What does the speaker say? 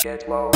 Get low.